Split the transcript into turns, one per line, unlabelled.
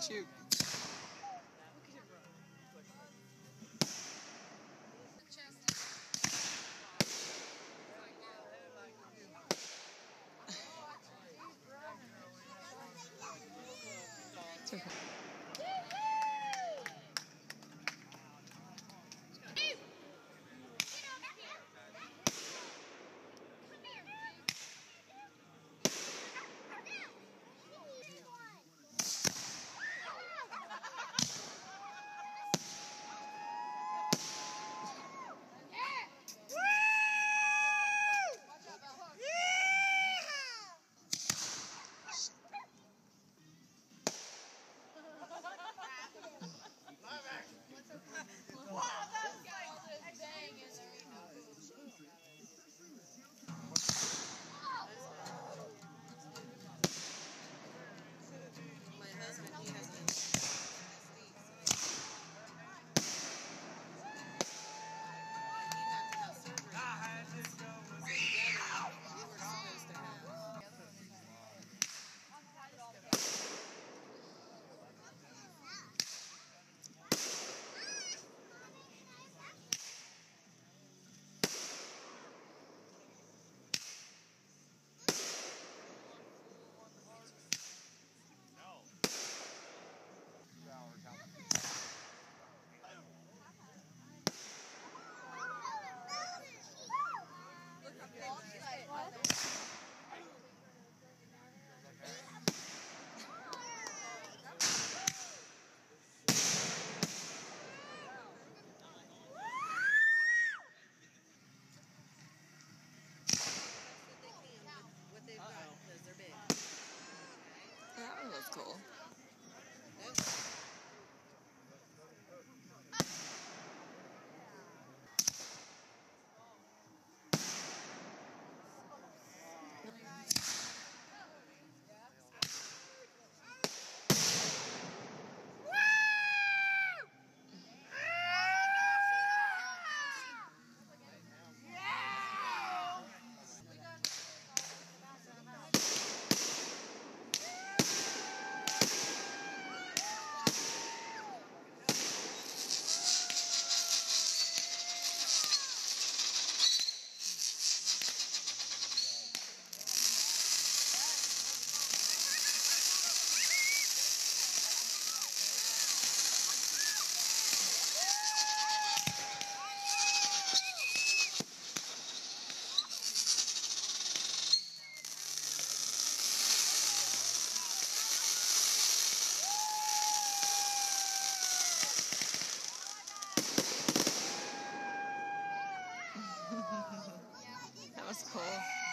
Shoot. It's okay. That That was cool.